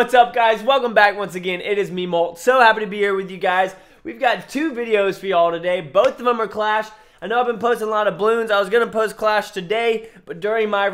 what's up guys? Welcome back once again. It is me, Molt. So happy to be here with you guys. We've got two videos for y'all today. Both of them are Clash. I know I've been posting a lot of balloons. I was going to post Clash today, but during my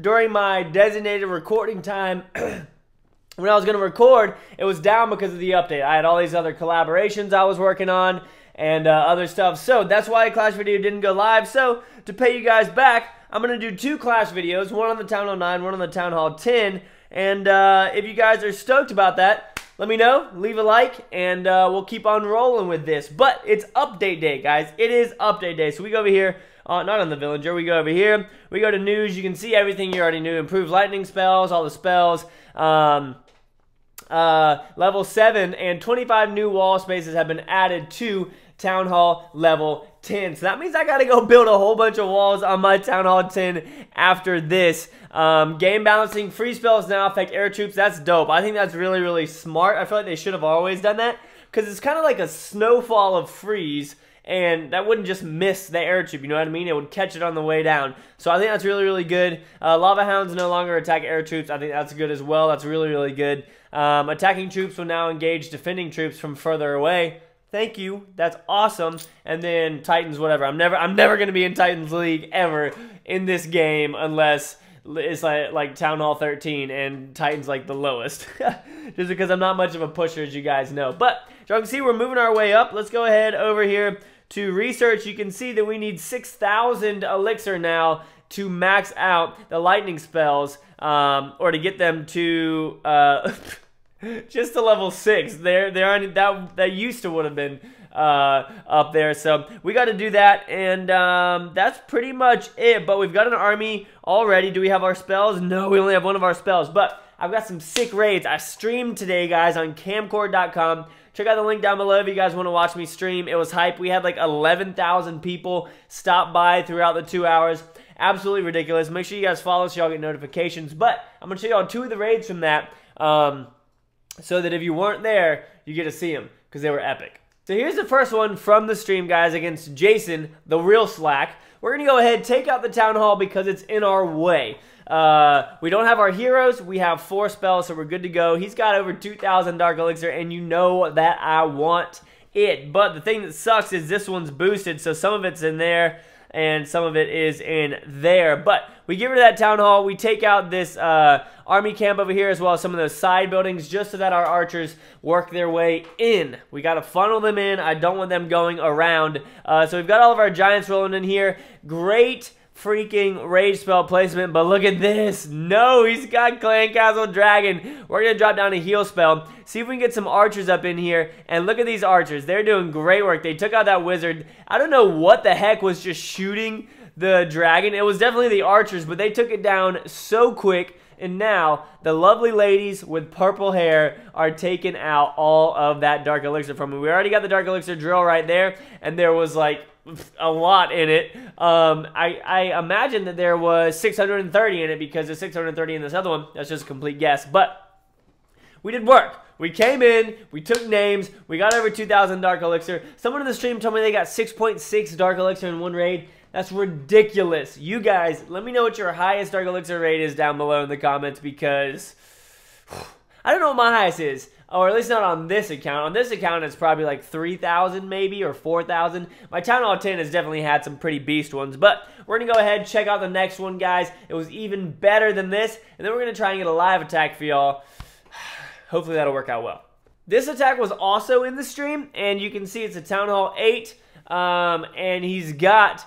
during my designated recording time, when I was going to record, it was down because of the update. I had all these other collaborations I was working on and uh, other stuff. So that's why a Clash video didn't go live. So to pay you guys back, I'm going to do two Clash videos, one on the Town Hall 9, one on the Town Hall 10. And uh, if you guys are stoked about that, let me know. Leave a like, and uh, we'll keep on rolling with this. But it's update day, guys. It is update day. So we go over here. Uh, not on the villager. We go over here. We go to news. You can see everything you already knew. Improved lightning spells, all the spells. Um, uh, level 7 and 25 new wall spaces have been added to Town Hall level 10. So that means I got to go build a whole bunch of walls on my Town Hall 10 after this. Um, game balancing, freeze spells now affect air troops. That's dope. I think that's really, really smart. I feel like they should have always done that because it's kind of like a snowfall of freeze and that wouldn't just miss the air troop, you know what I mean? It would catch it on the way down. So I think that's really, really good. Uh, Lava Hounds no longer attack air troops. I think that's good as well. That's really, really good. Um, attacking troops will now engage defending troops from further away. Thank you. That's awesome. And then Titans, whatever. I'm never, I'm never gonna be in Titans League ever in this game unless it's like like Town Hall 13 and Titans like the lowest. Just because I'm not much of a pusher, as you guys know. But you can see, we're moving our way up. Let's go ahead over here to research. You can see that we need 6,000 elixir now to max out the lightning spells, um, or to get them to. Uh, just to level six. There, there aren't that that used to would have been uh, up there. So we got to do that, and um, that's pretty much it. But we've got an army already. Do we have our spells? No, we only have one of our spells. But I've got some sick raids. I streamed today, guys, on Kamcord.com. Check out the link down below if you guys want to watch me stream. It was hype. We had like 11,000 people stop by throughout the two hours. Absolutely ridiculous. Make sure you guys follow so y'all get notifications. But I'm going to show y'all two of the raids from that. Um, so that if you weren't there, you get to see them because they were epic. So here's the first one from the stream, guys, against Jason, the real Slack. We're going to go ahead take out the Town Hall because it's in our way. Uh, we don't have our heroes. We have four spells, so we're good to go. He's got over 2,000 Dark Elixir, and you know that I want it. But the thing that sucks is this one's boosted, so some of it's in there and some of it is in there. But we get rid of that town hall. We take out this uh, army camp over here as well as some of those side buildings just so that our archers work their way in. We got to funnel them in. I don't want them going around. Uh, so we've got all of our giants rolling in here. Great freaking rage spell placement, but look at this. No, he's got Clan Castle Dragon. We're going to drop down a heal spell. See if we can get some archers up in here. And look at these archers. They're doing great work. They took out that wizard. I don't know what the heck was just shooting the dragon. It was definitely the archers, but they took it down so quick. And now, the lovely ladies with purple hair are taking out all of that Dark Elixir from me. We already got the Dark Elixir drill right there, and there was like a lot in it. Um, I, I imagine that there was 630 in it because there's 630 in this other one. That's just a complete guess. But we did work. We came in, we took names, we got over 2,000 Dark Elixir. Someone in the stream told me they got 6.6 Dark Elixir in one raid. That's ridiculous. You guys, let me know what your highest Dark Elixir rate is down below in the comments because I don't know what my highest is or at least not on this account. On this account, it's probably like 3,000 maybe, or 4,000. My Town Hall 10 has definitely had some pretty beast ones, but we're going to go ahead and check out the next one, guys. It was even better than this, and then we're going to try and get a live attack for y'all. Hopefully that'll work out well. This attack was also in the stream, and you can see it's a Town Hall 8, um, and he's got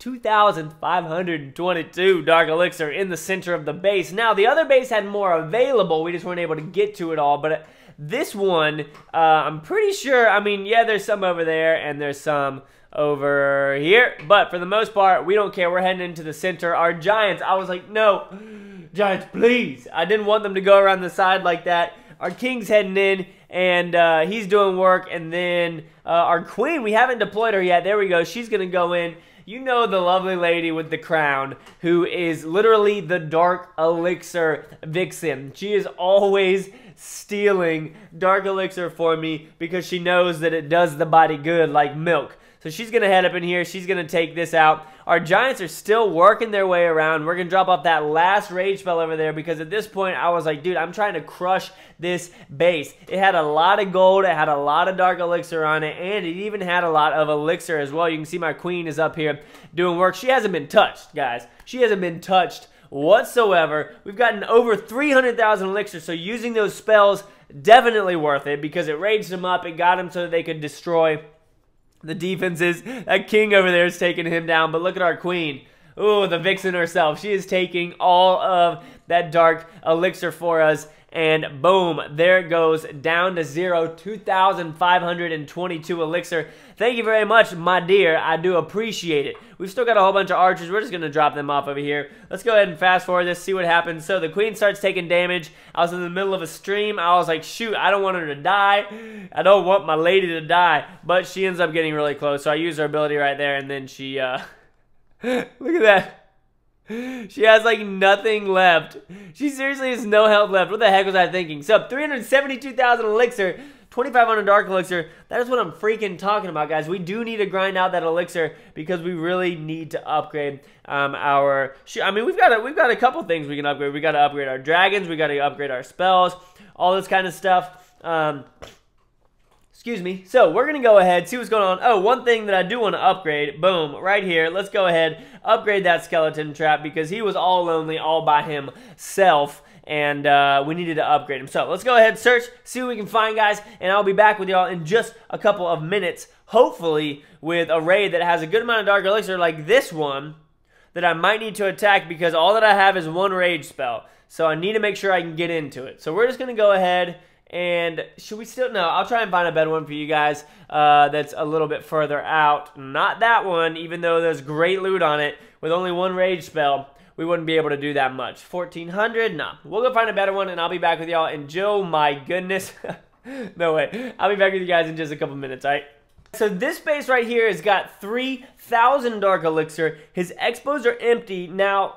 2,522 Dark Elixir in the center of the base. Now, the other base had more available. We just weren't able to get to it all, but this one, uh, I'm pretty sure, I mean, yeah, there's some over there and there's some over here. But for the most part, we don't care. We're heading into the center. Our Giants, I was like, no, Giants, please. I didn't want them to go around the side like that. Our King's heading in, and uh, he's doing work. And then uh, our Queen, we haven't deployed her yet. There we go. She's going to go in. You know the lovely lady with the crown who is literally the dark elixir vixen. She is always stealing dark elixir for me because she knows that it does the body good like milk. So she's going to head up in here. She's going to take this out. Our Giants are still working their way around. We're going to drop off that last Rage Spell over there because at this point I was like, dude, I'm trying to crush this base. It had a lot of gold. It had a lot of Dark Elixir on it. And it even had a lot of Elixir as well. You can see my Queen is up here doing work. She hasn't been touched, guys. She hasn't been touched whatsoever. We've gotten over 300,000 Elixir. So using those spells definitely worth it because it raged them up. It got them so that they could destroy the defenses. a king over there is taking him down. But look at our queen. Ooh, the vixen herself. She is taking all of that dark elixir for us. And boom, there it goes down to zero, 2,522 elixir. Thank you very much, my dear. I do appreciate it. We've still got a whole bunch of archers. We're just going to drop them off over here. Let's go ahead and fast forward this, see what happens. So the queen starts taking damage. I was in the middle of a stream. I was like, shoot, I don't want her to die. I don't want my lady to die. But she ends up getting really close. So I use her ability right there, and then she, uh, look at that. She has like nothing left. She seriously has no health left. What the heck was I thinking? So 372,000 elixir, 2,500 dark elixir. That is what I'm freaking talking about, guys. We do need to grind out that elixir because we really need to upgrade um, our. I mean, we've got a, we've got a couple things we can upgrade. We got to upgrade our dragons. We got to upgrade our spells. All this kind of stuff. Um, Excuse me. So we're going to go ahead, see what's going on. Oh, one thing that I do want to upgrade. Boom, right here. Let's go ahead, upgrade that skeleton trap because he was all lonely, all by himself. And uh, we needed to upgrade him. So let's go ahead, search, see what we can find, guys. And I'll be back with y'all in just a couple of minutes. Hopefully with a raid that has a good amount of Dark Elixir like this one that I might need to attack because all that I have is one rage spell. So I need to make sure I can get into it. So we're just going to go ahead and should we still? No, I'll try and find a better one for you guys uh, that's a little bit further out. Not that one, even though there's great loot on it. With only one rage spell, we wouldn't be able to do that much. 1400? Nah. We'll go find a better one, and I'll be back with y'all. And Joe, my goodness. no way. I'll be back with you guys in just a couple minutes, alright? So this base right here has got 3,000 Dark Elixir. His expos are empty. Now...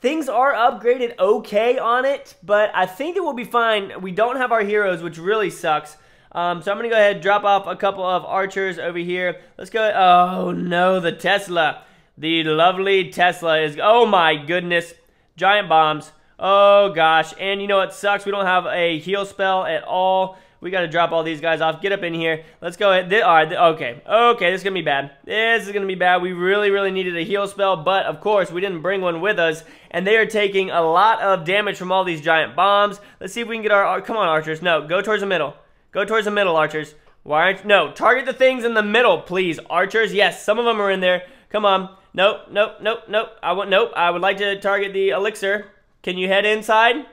Things are upgraded okay on it, but I think it will be fine. We don't have our heroes, which really sucks. Um, so I'm going to go ahead and drop off a couple of archers over here. Let's go. Oh, no, the Tesla. The lovely Tesla is... Oh, my goodness. Giant bombs. Oh, gosh. And you know what sucks? We don't have a heal spell at all. We got to drop all these guys off. Get up in here. Let's go ahead. All right. Okay. Okay. This is going to be bad. This is going to be bad. We really, really needed a heal spell. But, of course, we didn't bring one with us. And they are taking a lot of damage from all these giant bombs. Let's see if we can get our... Come on, archers. No. Go towards the middle. Go towards the middle, archers. Why aren't... No. Target the things in the middle, please. Archers. Yes. Some of them are in there. Come on. Nope. Nope. Nope. Nope. I want... Nope. I would like to target the elixir. Can you head inside?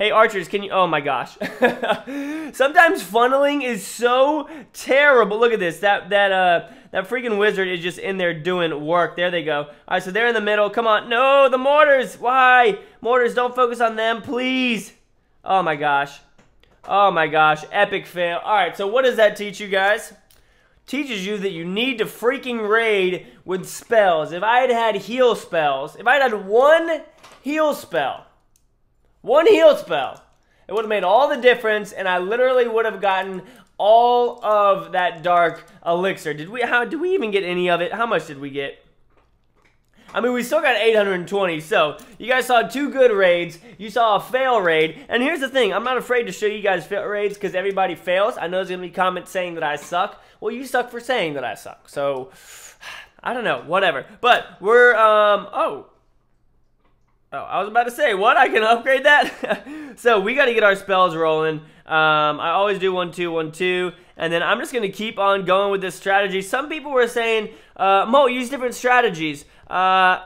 Hey, archers, can you... Oh, my gosh. Sometimes funneling is so terrible. Look at this. That, that, uh, that freaking wizard is just in there doing work. There they go. All right, so they're in the middle. Come on. No, the mortars. Why? Mortars, don't focus on them, please. Oh, my gosh. Oh, my gosh. Epic fail. All right, so what does that teach you guys? teaches you that you need to freaking raid with spells. If I had had heal spells, if I had had one heal spell, one heal spell. It would have made all the difference, and I literally would have gotten all of that dark elixir. Did we? How did we even get any of it? How much did we get? I mean, we still got 820, so you guys saw two good raids. You saw a fail raid. And here's the thing. I'm not afraid to show you guys fail raids because everybody fails. I know there's going to be comments saying that I suck. Well, you suck for saying that I suck. So, I don't know. Whatever. But we're, um, oh, Oh, I was about to say, what? I can upgrade that? so we got to get our spells rolling. Um, I always do one, two, one, two. And then I'm just going to keep on going with this strategy. Some people were saying, uh, Mo, use different strategies. Uh,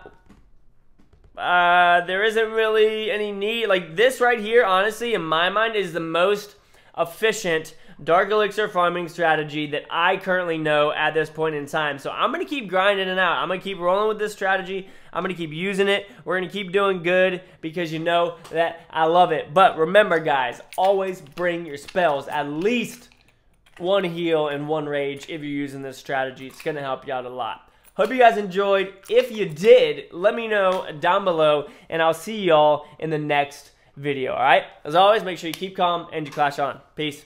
uh, there isn't really any need. Like this right here, honestly, in my mind, is the most efficient Dark Elixir farming strategy that I currently know at this point in time. So I'm going to keep grinding it out. I'm going to keep rolling with this strategy. I'm going to keep using it. We're going to keep doing good because you know that I love it. But remember, guys, always bring your spells. At least one heal and one rage if you're using this strategy. It's going to help you out a lot. Hope you guys enjoyed. If you did, let me know down below, and I'll see y'all in the next video, all right? As always, make sure you keep calm and you clash on. Peace.